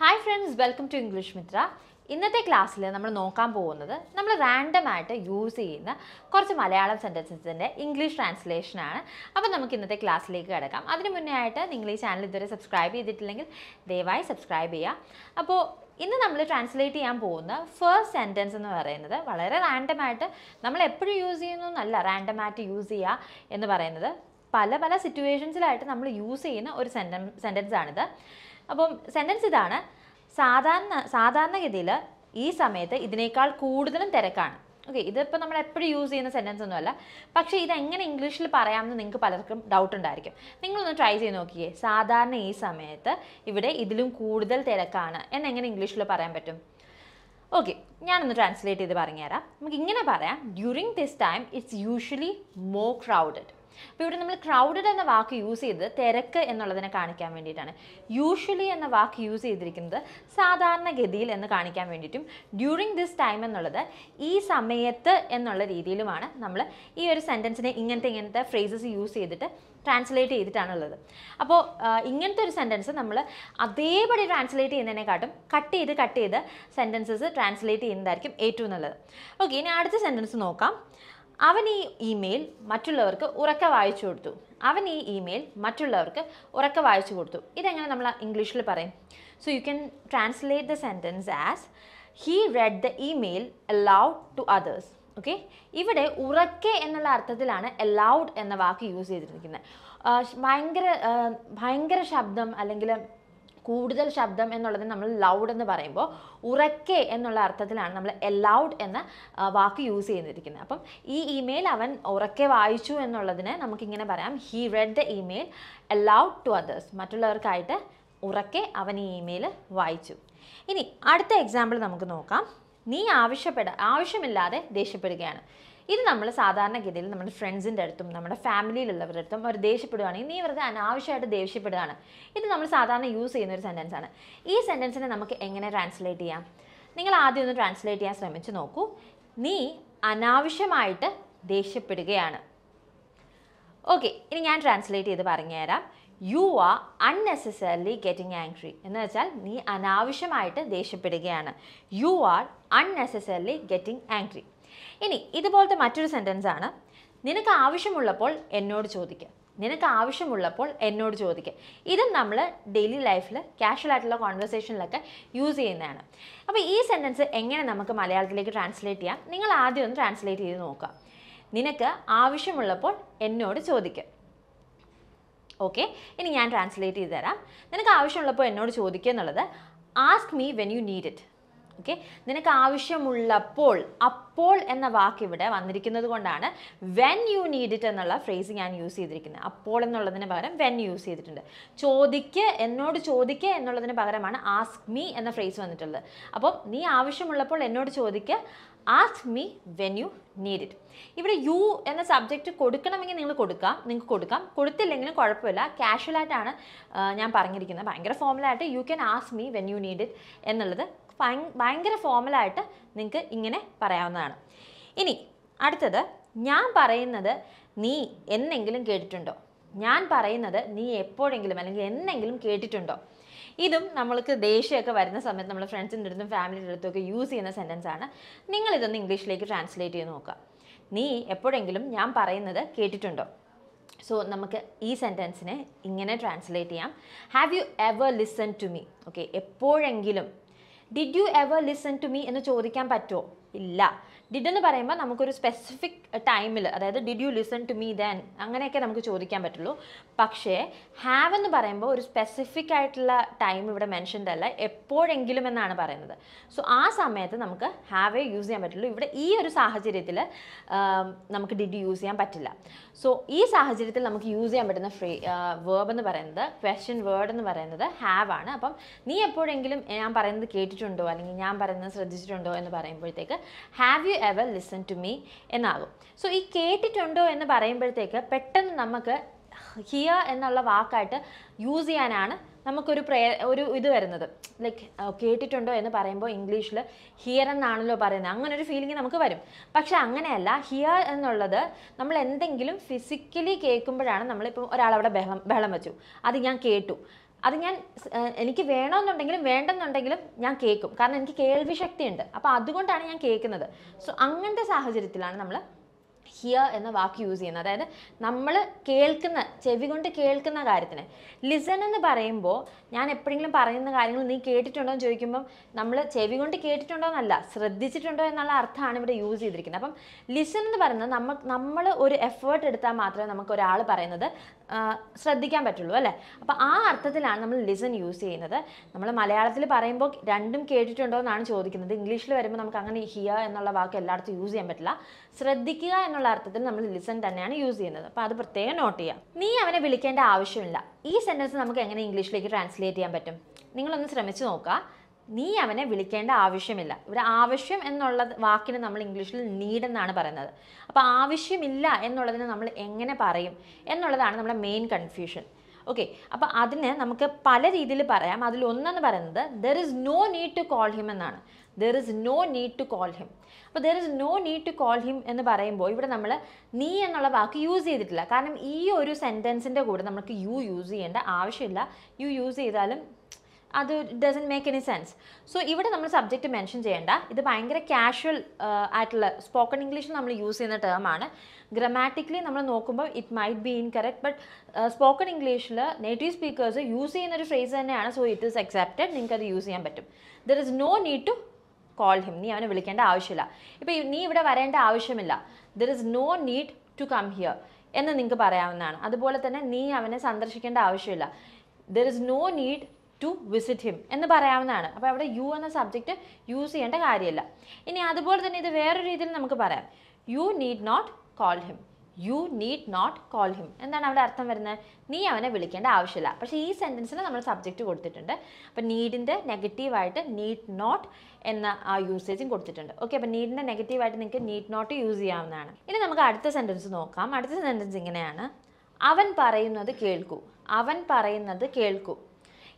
Hi friends welcome to English Mitra ഇന്നത്തെ ക്ലാസ്സിൽ നമ്മൾ നോക്കാൻ പോകുന്നത് നമ്മൾ റാൻഡം ആയിട്ട് യൂസ് ചെയ്യുന്ന കുറച്ച് മലയാളം സെന്റൻസസിന്റെ ഇംഗ്ലീഷ് ട്രാൻസ്ലേഷനാണ് അപ്പോൾ നമുക്ക് ഇന്നത്തെ ക്ലാസ്സിലേക്ക് കിടക്കാം. അതിന് മുന്നേ ആയിട്ട് നിങ്ങൾ ഈ ചാനൽ ഇതുവരെ സബ്സ്ക്രൈബ് ചെയ്തിട്ടില്ലെങ്കിൽ ദയവായി സബ്സ്ക്രൈബ് ചെയ്യുക. അപ്പോൾ ഇന്ന് നമ്മൾ ട്രാൻസ്ലേറ്റ് ചെയ്യാൻ പോകുന്ന ഫസ്റ്റ് സെന്റൻസ് എന്ന് പറയുന്നത് വളരെ റാൻഡം ആയിട്ട് നമ്മൾ എപ്പോഴും യൂസ് ചെയ്യുന്നു എന്നല്ല റാൻഡം ആയിട്ട് യൂസ് ചെയ്യുക എന്ന് പറയുന്നത് പല പല സിറ്റുവേഷൻസിലായിട്ട് നമ്മൾ യൂസ് ചെയ്യുന്ന ഒരു സെന്റൻ സെന്റൻസ് ആണിത്. അപ്പം സെന്റൻസ് ഇതാണ്. സാധാരണ സാധാരണഗതിയിൽ ഈ സമയത്ത് ഇതിനേക്കാൾ കൂടുതലും തിരക്കാണ്. ഓക്കെ ഇതിപ്പോൾ നമ്മൾ എപ്പോഴും യൂസ് ചെയ്യുന്ന സെന്റൻസ് ഒന്നുമല്ല. പക്ഷേ ഇതെങ്ങനെ ഇംഗ്ലീഷിൽ പറയാമെന്ന് നിങ്ങൾക്ക് പലർക്കും ഡൗട്ട് ഉണ്ടായിരിക്കും. നിങ്ങളൊന്ന് ട്രൈ ചെയ്ത് നോക്കിയേ. സാധാരണ ഈ സമയത്ത് ഇവിടെ ഇതിലും കൂടുതൽ തിരക്കാണ് എന്നെങ്ങനെ ഇംഗ്ലീഷിൽ പറയാൻ പറ്റും? ഓക്കെ ഞാനൊന്ന് ട്രാൻസ്ലേറ്റ് ചെയ്ത് പറഞ്ഞുതരാം. നമുക്ക് ഇങ്ങനെ പറയാം. During this time it's usually more crowded അപ്പോൾ ഇവിടെ നമ്മൾ ക്രൗഡഡ് എന്ന വാക്ക് യൂസ് ചെയ്തത് തിരക്ക് എന്നുള്ളതിനെ കാണിക്കാൻ വേണ്ടിയിട്ടാണ്. യൂഷ്വലി എന്ന വാക്ക് യൂസ് ചെയ്തിരിക്കുന്നത് സാധാരണഗതിയിൽ എന്ന് കാണിക്കാൻ വേണ്ടിയിട്ടും ഡ്യൂറിങ് ദിസ് ടൈം എന്നുള്ളത് ഈ സമയത്ത് എന്നുള്ള രീതിയിലുമാണ് നമ്മൾ ഈ ഒരു സെന്റൻസിനെ ഇങ്ങനത്തെ ഇങ്ങനത്തെ ഫ്രേസസ് യൂസ് ചെയ്തിട്ട് ട്രാൻസ്ലേറ്റ് ചെയ്തിട്ടാണുള്ളത് അപ്പോൾ ഇങ്ങനത്തെ ഒരു സെന്റൻസ് നമ്മൾ അതേപടി ട്രാൻസ്ലേറ്റ് ചെയ്യുന്നതിനെക്കാട്ടും കട്ട് ചെയ്ത് കട്ട് ചെയ്ത് സെന്റൻസസ് ട്രാൻസ്ലേറ്റ് ചെയ്യുന്നതായിരിക്കും ഏറ്റവും നല്ലത്. ഓക്കെ ഇനി അടുത്ത സെന്റൻസ് നോക്കാം. അവൻ ഈ ഇമെയിൽ മറ്റുള്ളവർക്ക് ഉറക്ക വായിച്ചു കൊടുത്തു. അവൻ ഈ ഇമെയിൽ മറ്റുള്ളവർക്ക് ഉറക്ക വായിച്ചു കൊടുത്തു. ഇതെങ്ങനെ നമ്മൾ ഇംഗ്ലീഷിൽ പറയും? So you can translate the sentence as he read the email aloud to others okay ഇവിടെ ഉറക്കെ എന്നുള്ള അർത്ഥത്തിലാണ് അലൗഡ് എന്ന വാക്ക് യൂസ് ചെയ്തിരിക്കുന്നത്. ഭയങ്കര ഭയങ്കര ശബ്ദം അല്ലെങ്കിൽ കൂടുതൽ ശബ്ദം എന്നുള്ളതിന് നമ്മൾ ലൗഡ് എന്ന് പറയുമ്പോൾ ഉറക്കെ എന്നുള്ള അർത്ഥത്തിലാണ് നമ്മൾ എലൗഡ് എന്ന വാക്ക് യൂസ് ചെയ്തിരിക്കുന്നത്. അപ്പം ഈ ഇമെയിൽ അവൻ ഉറക്കെ വായിച്ചു എന്നുള്ളതിന് നമുക്കിങ്ങനെ പറയാം. He read the email aloud to others മറ്റുള്ളവർക്കായിട്ട് ഉറക്കെ അവൻ ഈ ഇമെയിൽ വായിച്ചു. ഇനി അടുത്ത എക്സാമ്പിൾ നമുക്ക് നോക്കാം. നീ ആവശ്യപ്പെട ആവശ്യമില്ലാതെ ദേഷ്യപ്പെടുകയാണ്. ഇത് നമ്മൾ സാധാരണഗതിയിൽ നമ്മുടെ ഫ്രണ്ട്സിന്റെ അടുത്തും നമ്മുടെ ഫാമിലിയിലുള്ളവരുടെ അടുത്തും അവർ ദേഷ്യപ്പെടുകയാണെങ്കിൽ നീ വെറുതെ അനാവശ്യമായിട്ട് ദേഷ്യപ്പെടുകയാണ്. ഇത് നമ്മൾ സാധാരണ യൂസ് ചെയ്യുന്ന ഒരു സെന്റൻസാണ് ഈ സെന്റൻസിനെ നമുക്ക് എങ്ങനെ ട്രാൻസ്ലേറ്റ് ചെയ്യാം? നിങ്ങൾ ആദ്യം ഒന്ന് ട്രാൻസ്ലേറ്റ് ചെയ്യാൻ ശ്രമിച്ചു നോക്കൂ. നീ അനാവശ്യമായിട്ട് ദേഷ്യപ്പെടുകയാണ്. ഓക്കെ ഇനി ഞാൻ ട്രാൻസ്ലേറ്റ് ചെയ്ത് പറഞ്ഞുതരാം you are unnecessarily getting angry എന്ന് വെച്ചാൽ നീ അനാവശ്യമായിട്ട് ദേഷ്യപ്പെടുകയാണ്. You are unnecessarily getting angry ഇനി ഇതുപോലത്തെ മറ്റൊരു സെന്റൻസ് ആണ്. നിനക്ക് ആവശ്യമുള്ളപ്പോൾ എന്നോട് ചോദിക്കുക നിനക്ക് ആവശ്യമുള്ളപ്പോൾ എന്നോട് ചോദിക്കുക ഇതും നമ്മൾ ഡെയിലി ലൈഫിൽ കാഷ്വൽ ആയിട്ടുള്ള കോൺവെർസേഷനിലൊക്കെ യൂസ് ചെയ്യുന്നതാണ്. അപ്പോൾ ഈ സെന്റൻസ് എങ്ങനെ നമുക്ക് മലയാളത്തിലേക്ക് ട്രാൻസ്ലേറ്റ് ചെയ്യാം? നിങ്ങൾ ആദ്യം ഒന്ന് ട്രാൻസ്ലേറ്റ് ചെയ്ത് നോക്കുക. നിനക്ക് ആവശ്യമുള്ളപ്പോൾ എന്നോട് ചോദിക്കുക ഓക്കെ ഇനി ഞാൻ ട്രാൻസ്ലേറ്റ് ചെയ്ത് തരാം. നിനക്ക് ആവശ്യമുള്ളപ്പോൾ എന്നോട് ചോദിക്കുക എന്നുള്ളത് ask me when you need it okay നിനക്ക് ആവശ്യമുള്ളപ്പോൾ അപ്പോൾ എന്ന വാക്ക് ഇവിടെ വന്നിരിക്കുന്നത് കൊണ്ടാണ് വെൻ യു നീഡ് ഇറ്റ് എന്നുള്ള ഫ്രേസ് ഞാൻ യൂസ് ചെയ്തിരിക്കുന്നത്. അപ്പോൾ എന്നുള്ളതിന് പകരം വെൻ യൂസ് ചെയ്തിട്ടുണ്ട്. ചോദിക്ക് എന്നോട് ചോദിക്കുക എന്നുള്ളതിന് പകരമാണ് ആസ്ക് മീ എന്ന ഫ്രേസ് വന്നിട്ടുള്ളത്. അപ്പോൾ നീ ആവശ്യമുള്ളപ്പോൾ എന്നോട് ചോദിക്കുക ask me when you need it ഇവിടെ യു എന്ന സബ്ജക്റ്റ് കൊടുക്കണമെങ്കിൽ നിങ്ങൾ കൊടുക്കാം നിങ്ങൾക്ക് കൊടുക്കാം. കൊടുത്തില്ലെങ്കിലും കുഴപ്പമില്ല. കാഷ്വലായിട്ടാണ് ഞാൻ പറഞ്ഞിരിക്കുന്നത്. ഭയങ്കര ഫോമലായിട്ട് you can ask me when you need it എന്നുള്ളത് ഭയങ്കര ഫോമലായിട്ട് നിങ്ങൾക്ക് ഇങ്ങനെ പറയാവുന്നതാണ്. ഇനി അടുത്തത് ഞാൻ പറയുന്നത് നീ എന്നെങ്കിലും കേട്ടിട്ടുണ്ടോ? ഞാൻ പറയുന്നത് നീ എപ്പോഴെങ്കിലും അല്ലെങ്കിൽ എന്നെങ്കിലും കേട്ടിട്ടുണ്ടോ? ഇതും നമ്മൾക്ക് ദേഷ്യമൊക്കെ വരുന്ന സമയത്ത് നമ്മൾ ഫ്രണ്ട്സിന്റെ അടുത്തും ഫാമിലിയുടെ അടുത്തും ഒക്കെ യൂസ് ചെയ്യുന്ന സെന്റൻസ് ആണ്. നിങ്ങൾ ഇതൊന്ന് ഇംഗ്ലീഷിലേക്ക് ട്രാൻസ്ലേറ്റ് ചെയ്ത് നോക്കുക. നീ എപ്പോഴെങ്കിലും ഞാൻ പറയുന്നത് കേട്ടിട്ടുണ്ടോ? സോ നമുക്ക് ഈ സെന്റൻസിനെ ഇങ്ങനെ ട്രാൻസ്ലേറ്റ് ചെയ്യാം. Have you ever listen to me okay എപ്പോഴെങ്കിലും did you ever listen to me എന്ന് ചോദിക്കാൻ പറ്റുമോ ഇല്ല. ഡിഡ് എന്ന് പറയുമ്പോൾ നമുക്കൊരു സ്പെസിഫിക് ടൈമിൽ അതായത് did you listen to me then അങ്ങനെയൊക്കെ നമുക്ക് ചോദിക്കാൻ പറ്റുള്ളൂ. പക്ഷേ ഹാവ് എന്ന് പറയുമ്പോൾ ഒരു സ്പെസിഫിക് ആയിട്ടുള്ള ടൈം ഇവിടെ മെൻഷൻഡ് അല്ല എപ്പോഴെങ്കിലും എന്നാണ് പറയുന്നത്. സോ ആ സമയത്ത് നമുക്ക് ഹാവേ യൂസ് ചെയ്യാൻ പറ്റുള്ളൂ. ഇവിടെ ഈ ഒരു സാഹചര്യത്തിൽ നമുക്ക് ഡിഡ് യൂസ് ചെയ്യാൻ പറ്റില്ല. സോ ഈ സാഹചര്യത്തിൽ നമുക്ക് യൂസ് ചെയ്യാൻ പറ്റുന്ന ഫ്രീ വേർബ് എന്ന് പറയുന്നത് ക്വസ്റ്റ്യൻ വേർഡ് എന്ന് പറയുന്നത് ഹാവ് ആണ്. അപ്പം നീ എപ്പോഴെങ്കിലും ഞാൻ പറയുന്നത് കേട്ടിട്ടുണ്ടോ? അല്ലെങ്കിൽ ഞാൻ പറയുന്നത് ശ്രദ്ധിച്ചിട്ടുണ്ടോ എന്ന് പറയുമ്പോഴത്തേക്ക് have you ever listen to me എന്നാകും. സോ ഈ കേട്ടിട്ടുണ്ടോ എന്ന് പറയുമ്പോഴത്തേക്ക് പെട്ടെന്ന് നമുക്ക് ഹിയർ എന്നുള്ള വാക്കായിട്ട് യൂസ് ചെയ്യാനാണ് നമുക്കൊരു പ്രേ ഒരു ഇത് വരുന്നത്. ലൈക്ക് കേട്ടിട്ടുണ്ടോ എന്ന് പറയുമ്പോൾ ഇംഗ്ലീഷിൽ ഹിയർ എന്നാണല്ലോ പറയുന്നത്. അങ്ങനെ ഒരു ഫീലിംഗ് നമുക്ക് വരും. പക്ഷെ അങ്ങനെയല്ല ഹിയർ എന്നുള്ളത് നമ്മൾ എന്തെങ്കിലും ഫിസിക്കലി കേൾക്കുമ്പോഴാണ് നമ്മളിപ്പോൾ ഒരാളവിടെ ബഹളം ബഹളം വെച്ചു. അത് ഞാൻ കേട്ടു. അത് ഞാൻ എനിക്ക് വേണമെന്നുണ്ടെങ്കിലും വേണ്ടെന്നുണ്ടെങ്കിലും ഞാൻ കേൾക്കും. കാരണം എനിക്ക് കേൾവി ശക്തിയുണ്ട് അപ്പോൾ അതുകൊണ്ടാണ് ഞാൻ കേൾക്കുന്നത്. സോ അങ്ങനത്തെ സാഹചര്യത്തിലാണ് നമ്മൾ ഹിയർ എന്ന വാക്ക് യൂസ് ചെയ്യുന്നത്. അതായത് നമ്മൾ കേൾക്കുന്ന ചെവി കൊണ്ട് കേൾക്കുന്ന കാര്യത്തിന്. ലിസൺ എന്ന് പറയുമ്പോൾ ഞാൻ എപ്പോഴെങ്കിലും പറയുന്ന കാര്യങ്ങൾ നീ കേട്ടിട്ടുണ്ടോ എന്ന് ചോദിക്കുമ്പം നമ്മൾ ചെവി കൊണ്ട് കേട്ടിട്ടുണ്ടോ എന്നല്ല ശ്രദ്ധിച്ചിട്ടുണ്ടോ എന്നുള്ള അർത്ഥമാണ് ഇവിടെ യൂസ് ചെയ്തിരിക്കുന്നത്. അപ്പം ലിസൺ എന്ന് പറയുന്നത് നമ്മൾ നമ്മൾ ഒരു എഫേർട്ട് എടുത്താൽ മാത്രമേ നമുക്ക് ഒരാൾ പറയുന്നത് ശ്രദ്ധിക്കാൻ പറ്റുള്ളൂ അല്ലേ? അപ്പോൾ ആ അർത്ഥത്തിലാണ് നമ്മൾ ലിസൺ യൂസ് ചെയ്യുന്നത്. നമ്മൾ മലയാളത്തിൽ പറയുമ്പോൾ രണ്ടും കേട്ടിട്ടുണ്ടോ എന്നാണ് ചോദിക്കുന്നത്. ഇംഗ്ലീഷിൽ വരുമ്പോൾ നമുക്ക് അങ്ങനെ ഹിയർ എന്നുള്ള വാക്ക് എല്ലായിടത്തും യൂസ് ചെയ്യാൻ പറ്റില്ല. ശ്രദ്ധിക്കുക എന്നുള്ള അർത്ഥത്തിൽ നമ്മൾ ലിസൺ തന്നെയാണ് യൂസ് ചെയ്യുന്നത്. അപ്പോൾ അത് പ്രത്യേകം നോട്ട് ചെയ്യാം. നീ അവനെ വിളിക്കേണ്ട ആവശ്യമില്ല. ഈ സെന്റൻസ് നമുക്ക് എങ്ങനെ ഇംഗ്ലീഷിലേക്ക് ട്രാൻസ്ലേറ്റ് ചെയ്യാൻ പറ്റും? നിങ്ങളൊന്ന് ശ്രമിച്ചു നോക്കുക. നീ അവനെ വിളിക്കേണ്ട ആവശ്യമില്ല. ഇവിടെ ആവശ്യം എന്നുള്ള വാക്കിന് നമ്മൾ ഇംഗ്ലീഷിൽ നീഡ് എന്നാണ് പറയുന്നത്. അപ്പോൾ ആവശ്യമില്ല എന്നുള്ളതിന് നമ്മൾ എങ്ങനെ പറയും? എന്നുള്ളതാണ് നമ്മുടെ മെയിൻ കൺഫ്യൂഷൻ ഓക്കെ അപ്പോൾ അതിന് നമുക്ക് പല രീതിയിൽ പറയാം. അതിൽ ഒന്നെന്ന് പറയുന്നത് there is no need to call him എന്നാണ്. There is no need to call him അപ്പോൾ there is no need to call him എന്ന് പറയുമ്പോൾ ഇവിടെ നമ്മൾ നീ എന്നുള്ള വാക്ക് യൂസ് ചെയ്തിട്ടില്ല. കാരണം ഈ ഒരു സെന്റൻസിന്റെ കൂടെ നമുക്ക് യു യൂസ് ചെയ്യേണ്ട ആവശ്യമില്ല. യു യൂസ് ചെയ്താലും അത് doesn't make any sense so ഇവിടെ നമ്മൾ സബ്ജക്റ്റ് മെൻഷൻ ചെയ്യേണ്ട. ഇത് ഭയങ്കര കാഷ്വൽ ആയിട്ടുള്ള സ്പോക്കൺ ഇംഗ്ലീഷിൽ നമ്മൾ യൂസ് ചെയ്യുന്ന ടേമാണ് ഗ്രമാറ്റിക്കലി നമ്മൾ നോക്കുമ്പോൾ it might be incorrect but spoken ഇംഗ്ലീഷിൽ നേറ്റീവ് സ്പീക്കേഴ്സ് യൂസ് ചെയ്യുന്ന ഒരു ഫ്രേസ് തന്നെയാണ്. സോ ഇറ്റ് ഇസ് അക്സെപ്റ്റഡ് നിങ്ങൾക്ക് അത് യൂസ് ചെയ്യാൻ പറ്റും. There is no need to call him നീ അവനെ വിളിക്കേണ്ട ആവശ്യമില്ല. ഇപ്പോൾ നീ ഇവിടെ വരേണ്ട ആവശ്യമില്ല. There is no need to come here എന്ന് നിങ്ങൾക്ക് പറയാവുന്നതാണ്. അതുപോലെ തന്നെ നീ അവനെ സന്ദർശിക്കേണ്ട ആവശ്യമില്ല. There is no need to visit him എന്ന് പറയാവുന്നതാണ്. അപ്പോൾ അവിടെ യു എന്ന സബ്ജക്റ്റ് യൂസ് ചെയ്യേണ്ട കാര്യമില്ല. ഇനി അതുപോലെ തന്നെ ഇത് വേറൊരു രീതിയിൽ നമുക്ക് പറയാം. You need not call him you need not call him എന്താണ് അവിടെ അർത്ഥം വരുന്നത്? നീ അവനെ വിളിക്കേണ്ട ആവശ്യമില്ല. പക്ഷേ ഈ സെന്റൻസിന് നമ്മൾ സബ്ജക്റ്റ് കൊടുത്തിട്ടുണ്ട്. അപ്പോൾ നീഡിന്റെ നെഗറ്റീവായിട്ട് നീഡ് നോട്ട് എന്ന ആ യൂസേജും കൊടുത്തിട്ടുണ്ട്. ഓക്കെ അപ്പോൾ നീഡിന്റെ നെഗറ്റീവായിട്ട് നിങ്ങൾക്ക് നീഡ് നോട്ട് യൂസ് ചെയ്യാവുന്നതാണ്. ഇനി നമുക്ക് അടുത്ത സെന്റൻസ് നോക്കാം. അടുത്ത സെന്റൻസ് ഇങ്ങനെയാണ്. അവൻ പറയുന്നത് കേൾക്കൂ. അവൻ പറയുന്നത് കേൾക്കൂ.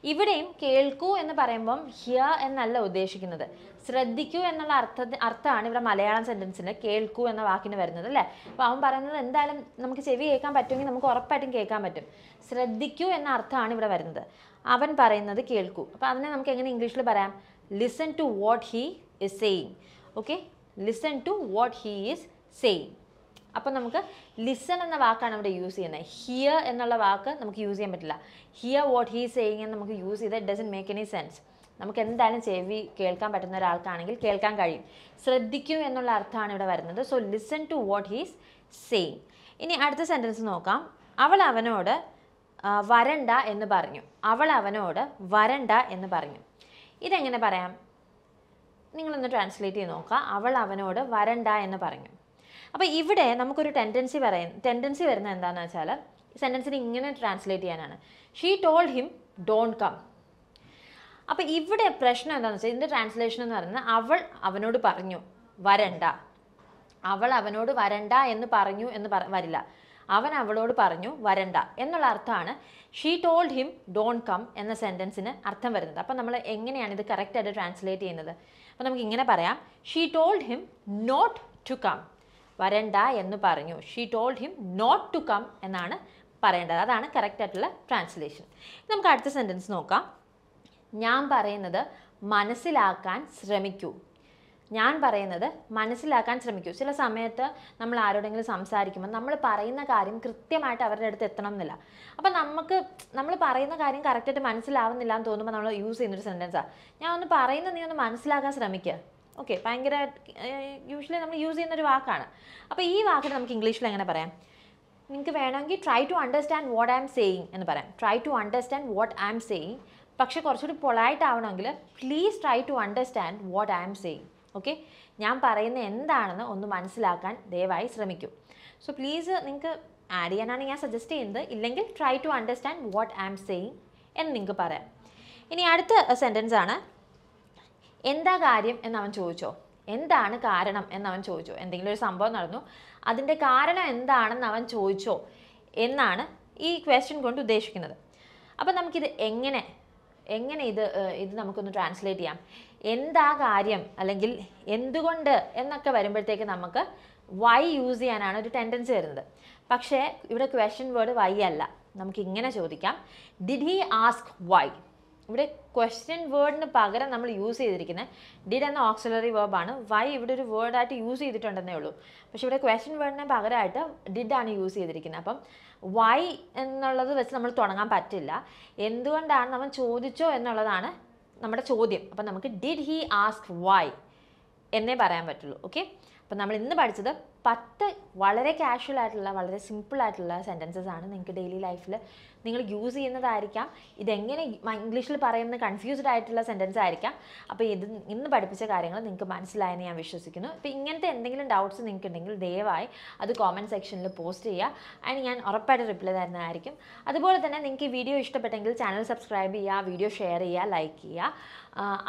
ഇവിടെയും കേൾക്കൂ എന്ന് പറയുമ്പം ഹിയ എന്നല്ല ഉദ്ദേശിക്കുന്നത്. ശ്രദ്ധിക്കൂ എന്നുള്ള അർത്ഥ അർത്ഥമാണ് ഇവിടെ മലയാളം സെന്റൻസിൽ കേൾക്കൂ എന്ന വാക്കിന് വരുന്നത് അല്ലേ? അപ്പോൾ അവൻ പറയുന്നത് എന്തായാലും നമുക്ക് ചെവി കേൾക്കാൻ പറ്റുമെങ്കിൽ നമുക്ക് ഉറപ്പായിട്ടും കേൾക്കാൻ പറ്റും. ശ്രദ്ധിക്കൂ എന്ന അർത്ഥമാണ് ഇവിടെ വരുന്നത്. അവൻ പറയുന്നത് കേൾക്കൂ. അപ്പോൾ അതിനെ നമുക്ക് എങ്ങനെ ഇംഗ്ലീഷിൽ പറയാം? Listen to what he is saying okay listen to what he is saying അപ്പോൾ നമുക്ക് ലിസൺ എന്ന വാക്കാണ് ഇവിടെ യൂസ് ചെയ്യുന്നത്. ഹിയർ എന്നുള്ള വാക്ക് നമുക്ക് യൂസ് ചെയ്യാൻ പറ്റില്ല. ഹിയർ വാട്ട് ഹീ സേയിങ് എന്ന് നമുക്ക് യൂസ് ചെയ്താൽ ഡസൻ മേക്ക് എനി സെൻസ് നമുക്ക് എന്തായാലും ചെവി കേൾക്കാൻ പറ്റുന്ന ഒരാൾക്കാണെങ്കിൽ കേൾക്കാൻ കഴിയും. ശ്രദ്ധിക്കൂ എന്നുള്ള അർത്ഥമാണ് ഇവിടെ വരുന്നത്. So listen to what he's saying ഇനി അടുത്ത സെന്റൻസ് നോക്കാം. അവൾ അവനോട് വരണ്ട എന്ന് പറഞ്ഞു. അവൾ അവനോട് വരണ്ട എന്ന് പറഞ്ഞു. ഇതെങ്ങനെ പറയാം? നിങ്ങളൊന്ന് ട്രാൻസ്ലേറ്റ് ചെയ്ത് നോക്കുക. അവൾ അവനോട് വരണ്ട എന്ന് പറഞ്ഞു. അപ്പോൾ ഇവിടെ നമുക്കൊരു ടെൻഡൻസി പറയും ടെൻഡൻസി വരുന്നത് എന്താണെന്ന് വെച്ചാൽ സെന്റൻസിന് ഇങ്ങനെ ട്രാൻസ്ലേറ്റ് ചെയ്യാനാണ്. She told him don't come അപ്പോൾ ഇവിടെ പ്രശ്നം എന്താണെന്ന് വെച്ചാൽ ഇതിന്റെ ട്രാൻസ്ലേഷൻ എന്ന് പറയുന്നത് അവൾ അവനോട് പറഞ്ഞു വരണ്ട. അവൾ അവനോട് വരണ്ട എന്ന് പറഞ്ഞു എന്ന് പറ വരില്ല. അവൻ അവളോട് പറഞ്ഞു വരണ്ട. എന്നുള്ള അർത്ഥമാണ് she told him don't come എന്ന സെന്റൻസിന് അർത്ഥം വരുന്നത്. അപ്പോൾ നമ്മൾ എങ്ങനെയാണ് ഇത് കറക്റ്റായിട്ട് ട്രാൻസ്ലേറ്റ് ചെയ്യുന്നത്? അപ്പോൾ നമുക്ക് ഇങ്ങനെ പറയാം. She told him not to come വരണ്ട എന്ന് പറഞ്ഞു. She told him not to come എന്നാണ് പറയേണ്ടത്. അതാണ് കറക്റ്റ് ആയിട്ടുള്ള ട്രാൻസ്ലേഷൻ നമുക്ക് അടുത്ത സെന്റൻസ് നോക്കാം. ഞാൻ പറയുന്നത് മനസ്സിലാക്കാൻ ശ്രമിക്കൂ. ഞാൻ പറയുന്നത് മനസ്സിലാക്കാൻ ശ്രമിക്കൂ. ചില സമയത്ത് നമ്മൾ ആരോടെങ്കിലും സംസാരിക്കുമ്പോൾ നമ്മൾ പറയുന്ന കാര്യം കൃത്യമായിട്ട് അവരുടെ അടുത്ത് എത്തണം എന്നില്ല. അപ്പം നമുക്ക് നമ്മൾ പറയുന്ന കാര്യം കറക്റ്റായിട്ട് മനസ്സിലാവുന്നില്ല എന്ന് തോന്നുമ്പോൾ നമ്മൾ യൂസ് ചെയ്യുന്നൊരു സെന്റൻസാണ് ഞാൻ ഒന്ന് പറയുന്നത് നീ ഒന്ന് മനസ്സിലാക്കാൻ ശ്രമിക്കുക ഓക്കെ ഭയങ്കര യൂഷ്വലി നമ്മൾ യൂസ് ചെയ്യുന്ന ഒരു വാക്കാണ്. അപ്പോൾ ഈ വാക്കിന് നമുക്ക് ഇംഗ്ലീഷിൽ എങ്ങനെ പറയാം? നിങ്ങൾക്ക് വേണമെങ്കിൽ try to understand what I'm saying എന്ന് പറയാം. Try to understand what I'm saying പക്ഷേ കുറച്ചുകൂടി പൊളായിട്ട് ആവണമെങ്കിൽ please try to understand what I'm saying okay ഞാൻ പറയുന്ന എന്താണെന്ന് ഒന്ന് മനസ്സിലാക്കാൻ ദയവായി ശ്രമിക്കൂ. സോ പ്ലീസ് നിങ്ങൾക്ക് ആഡ് ചെയ്യാനാണ് ഞാൻ സജസ്റ്റ് ചെയ്യുന്നത്. ഇല്ലെങ്കിൽ try to understand what I am saying എന്ന് നിങ്ങൾക്ക് പറയാം. ഇനി അടുത്ത സെന്റൻസ് ആണ്. എന്താ കാര്യം എന്ന് അവൻ ചോദിച്ചോ? എന്താണ് കാരണം എന്ന് അവൻ ചോദിച്ചോ? എന്തെങ്കിലും ഒരു സംഭവം നടന്നു. അതിന്റെ കാരണം എന്താണെന്ന് അവൻ ചോദിച്ചോ? എന്നാണ് ഈ ക്വസ്റ്റ്യൻ കൊണ്ട് ഉദ്ദേശിക്കുന്നത്. അപ്പം നമുക്കിത് എങ്ങനെ എങ്ങനെ ഇത് ഇത് നമുക്കൊന്ന് ട്രാൻസ്ലേറ്റ് ചെയ്യാം. എന്താ കാര്യം അല്ലെങ്കിൽ എന്തുകൊണ്ട് എന്നൊക്കെ വരുമ്പോഴത്തേക്ക് നമുക്ക് വൈ യൂസ് ചെയ്യാനാണ് ഒരു ടെൻഡൻസി വരുന്നത്. പക്ഷേ ഇവിടെ ക്വസ്റ്റ്യൻ വേർഡ് വൈ അല്ല. നമുക്ക് ഇങ്ങനെ ചോദിക്കാം. ഡിഡ് ഹി ആസ്ക് വൈ ഇവിടെ ക്വസ്റ്റ്യൻ വേർഡിന് പകരം നമ്മൾ യൂസ് ചെയ്തിരിക്കുന്നത് ഡിഡ് എന്ന ഓക്സിലറി വേർബാണ് വൈ ഇവിടെ ഒരു വേർഡായിട്ട് യൂസ് ചെയ്തിട്ടുണ്ടെന്നേ ഉള്ളൂ. പക്ഷേ ഇവിടെ ക്വസ്റ്റ്യൻ വേർഡിന് പകരമായിട്ട് ഡിഡ് ആണ് യൂസ് ചെയ്തിരിക്കുന്നത് അപ്പം വൈ എന്നുള്ളത് വെച്ച് നമ്മൾ തുടങ്ങാൻ പറ്റില്ല. എന്തുകൊണ്ടാണ് നമ്മൾ ചോദിച്ചോ എന്നുള്ളതാണ് നമ്മുടെ ചോദ്യം. അപ്പം നമുക്ക് ഡിഡ് ഹി ആസ്ക് വൈ എന്നേ പറയാൻ പറ്റുള്ളൂ. ഓക്കെ അപ്പം നമ്മൾ ഇന്ന് പഠിച്ചത് പത്ത് വളരെ കാഷ്വൽ ആയിട്ടുള്ള വളരെ സിമ്പിൾ ആയിട്ടുള്ള സെന്റൻസസ് ആണ് നിങ്ങൾക്ക് ഡെയിലി ലൈഫിൽ നിങ്ങൾ യൂസ് ചെയ്യുന്നതായിരിക്കാം. ഇതെങ്ങനെ ഇംഗ്ലീഷിൽ പറയുന്ന കൺഫ്യൂസ്ഡ് ആയിട്ടുള്ള സെന്റൻസ് ആയിരിക്കാം. അപ്പോൾ ഇത് ഇന്ന് പഠിപ്പിച്ച കാര്യങ്ങൾ നിങ്ങൾക്ക് മനസ്സിലായെന്ന് ഞാൻ വിശ്വസിക്കുന്നു. അപ്പോൾ ഇങ്ങനത്തെ എന്തെങ്കിലും ഡൗട്ട്സ് നിങ്ങൾക്ക് ഉണ്ടെങ്കിൽ ദയവായി അത് കോമന്റ് സെക്ഷനിൽ പോസ്റ്റ് ചെയ്യുക. ആൻഡ് ഞാൻ ഉറപ്പായിട്ട് റിപ്ലൈ തരുന്നതായിരിക്കും. അതുപോലെ തന്നെ നിങ്ങൾക്ക് ഈ വീഡിയോ ഇഷ്ടപ്പെട്ടെങ്കിൽ ചാനൽ സബ്സ്ക്രൈബ് ചെയ്യുക വീഡിയോ ഷെയർ ചെയ്യുക ലൈക്ക് ചെയ്യുക.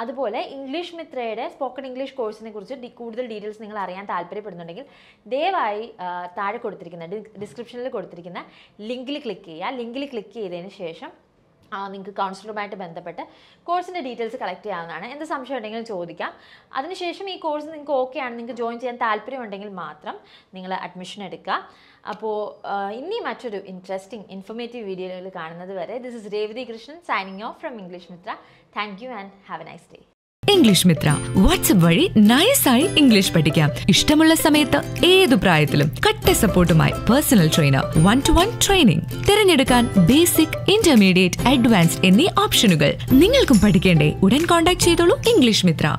അതുപോലെ ഇംഗ്ലീഷ് മിത്രയുടെ സ്പോക്കൺ ഇംഗ്ലീഷ് കോഴ്സിനെ കുറിച്ച് കൂടുതൽ ഡീറ്റെയിൽസ് നിങ്ങൾ അറിയാൻ താല്പര്യപ്പെടുന്നുണ്ടെങ്കിൽ ദയവായി താഴെ കൊടുത്തിരിക്കുന്ന ഡിസ്ക്രിപ്ഷനിൽ കൊടുത്തിരിക്കുന്ന ലിങ്കിൽ ക്ലിക്ക് ചെയ്യുക. ലിങ്കിൽ ക്ലിക്ക് ചെയ്തതിന് ശേഷം നിങ്ങൾക്ക് കൗൺസിലറുമായിട്ട് ബന്ധപ്പെട്ട് കോഴ്സിന്റെ ഡീറ്റെയിൽസ് കളക്ട് ചെയ്യാവുന്നതാണ്. എന്ത് സംശയം ഉണ്ടെങ്കിലും ചോദിക്കാം. അതിനുശേഷം ഈ കോഴ്സ് നിങ്ങൾക്ക് ഓക്കെ ആണ് നിങ്ങൾക്ക് ജോയിൻ ചെയ്യാൻ താല്പര്യമുണ്ടെങ്കിൽ മാത്രം നിങ്ങൾ അഡ്മിഷൻ എടുക്കുക. അപ്പോൾ ഇനി മറ്റൊരു ഇൻട്രസ്റ്റിംഗ് ഇൻഫർമേറ്റീവ് വീഡിയോകൾ കാണുന്നത് വരെ this is Revathi Krishnan signing off from English Mitra thank you and have a nice day English Mitra WhatsApp വഴി നയസായി ഇംഗ്ലീഷ് പഠിക്കാം. ഇഷ്ടമുള്ള സമയത്ത് ഏതു പ്രായത്തിലും കട്ട സപ്പോർട്ടുമായി personal trainer one to one training തിരഞ്ഞെടുക്കാൻ ബേസിക് ഇന്റർമീഡിയറ്റ് അഡ്വാൻസ്ഡ് എന്നീ ഓപ്ഷനുകൾ നിങ്ങൾക്കും പഠിക്കേണ്ടേ. ഉടൻ കോൺടാക്ട് ചെയ്തോളൂ ഇംഗ്ലീഷ് മിത്ര